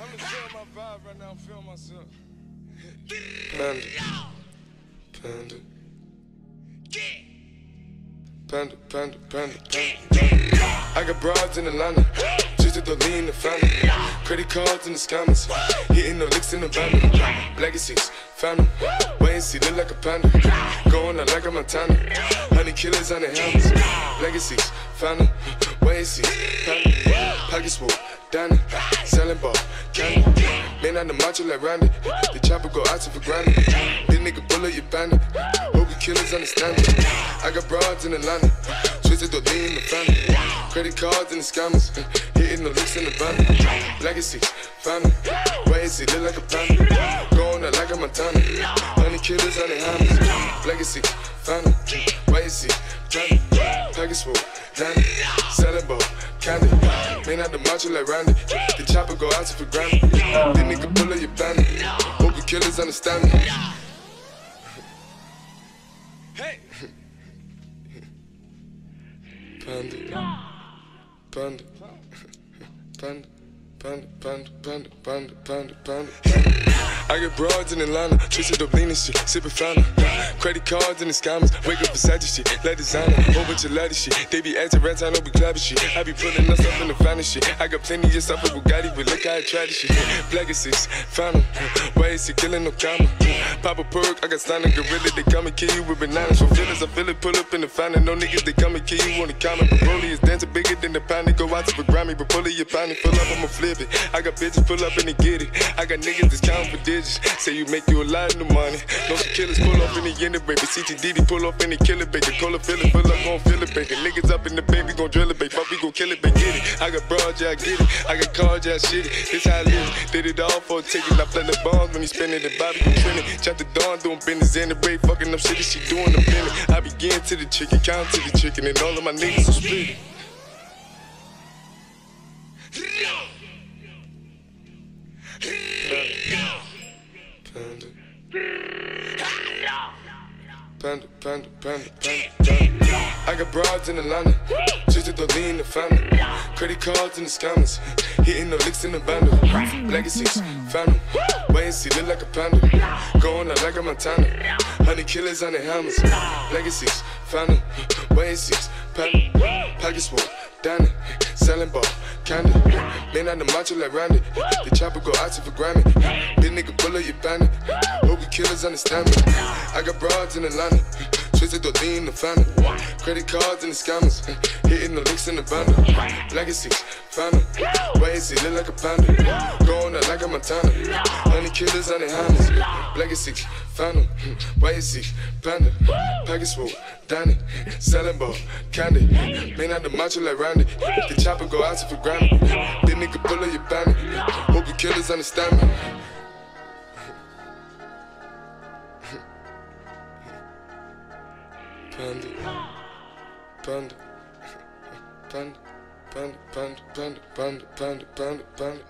I'm just feeling my vibe right now. I'm feeling myself. Panda. Panda. Panda, panda, panda, panda. I got broads in Atlanta. Just at the lean, the family. Credit cards in the scammers. Hitting the licks in the van. Legacies, family. Wait and see, look like a panda. Going out like a Montana. Honey killers on the helmets. Legacies, family. Wait and see, family. Pockets full. Danny. Selling ball, candy. Man on the macho like Randy. The chopper go out for granted. This nigga bullet, you bandit. Hope you killers understand it. I got broads in Atlanta. Twisted the lean in the family. Credit cards and the scammers. Hitting the licks in the van. Legacy, family. Wait and see, look like a panda. Going out like a Montana. Honey killers on the hammers. Legacy, family. And see, family. Package full, Danny. Selling ball, candy. Man out the macho like Randy. The chopper go out to for granted. This nigga pull up your bandit. Hope you killers understand me. Hey. Panda. Panda. Panda. Panda, panda, panda, panda, panda, panda. I get broads in Atlanta, twisted up lean and shit, sippin' fountain. Credit cards and the scammers, wake up beside shit, let designer, whole bunch of ladder shit. They be acting rats, I know we clapping shit. I be putting us up in the finest shit. I got plenty of stuff with Bugatti, but look how I try this shit. Legacies, fountain, why is he killing no comma? Pop a perk, I got standing gorilla, they come and kill you with bananas. For feelings, I feel it, pull up in the fountain. No niggas, they come and kill you on the comment. Broly is dancing bigger than the pound. Go out to the Grammy, but pull it, your pound, fill up, I'ma flip I got bitches pull up they get it. I got niggas that's counting for digits. Say you make you a lot of money. No killers pull up in the end baby. CTDD pull up in the killer baby. Call it, fill up, gon' feel it, baby. Niggas up in the baby, gon' drill it, baby. Fuck, we gon' kill it, baby. Get it. I got broad, yeah, I get it. I got cards, yeah, shit it. This how I live. Did it all for a ticket. I play the bombs when he spinning the Bobby gon' trend it. Chop the dawn, doing business in the break. Fucking up shit, she doing the minute. I begin to the chicken, count to the chicken, and all of my niggas are split. Panda, panda, panda, panda, panda. I got broads in Atlanta, just to the lean the family. Credit cards and the scammers, hitting the licks in the bundle. Legacies, family. Wait and see, look like a panda. Going out like a Montana. Honey killers on the hammers. Legacies, family. Wait and see, panda. Pockets full, Danny. Selling ball, candy. Man on the macho like Randy. The chopper go out to for Grammy. This nigga pull you bandit. Hope you killers understand me. I got broads in Atlanta. Twisted the lean the family. Credit cards and the scammers. Hitting the licks in the bundle. Legacies, family. Wait and see, look like a panda. Going out like a Montana. Honey killers on the hammers. Legacies, family. Wait and see, panda. Package full, Danny. Selling ball, candy. Man out the macho like Randy. The chopper go out to for Grammy. Pull up your. Hope you killers understand me. Panda. Panda. Panda. Panda. Panda. Panda. Panda. Panda. Panda.